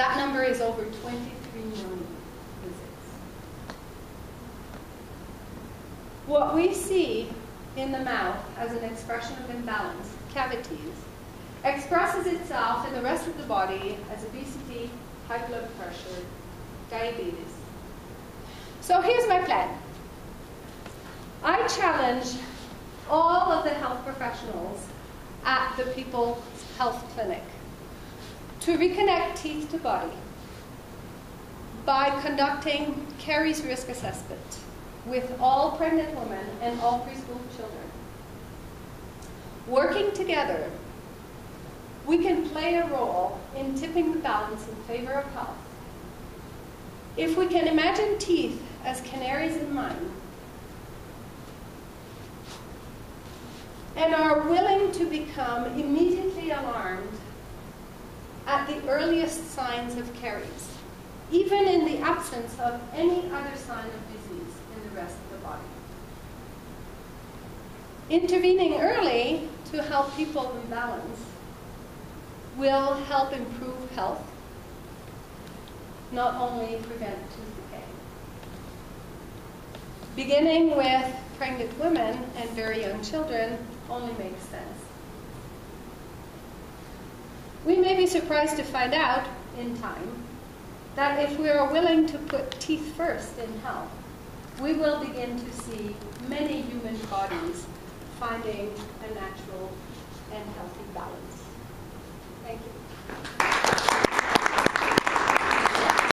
That number is over 23 million visits. What we see in the mouth as an expression of imbalance, cavities, expresses itself in the rest of the body as obesity, high blood pressure, diabetes. So here's my plan. I challenge all of the health professionals at the People's Health Clinic to reconnect teeth to body by conducting caries risk assessment with all pregnant women and all preschool children. Working together, we can play a role in tipping the balance in favor of health. If we can imagine teeth as canaries in mine, and are willing to become immediately at the earliest signs of caries, even in the absence of any other sign of disease in the rest of the body. Intervening early to help people rebalance will help improve health, not only prevent tooth decay. Beginning with pregnant women and very young children only makes sense. We may be surprised to find out in time that if we are willing to put teeth first in health, we will begin to see many human bodies finding a natural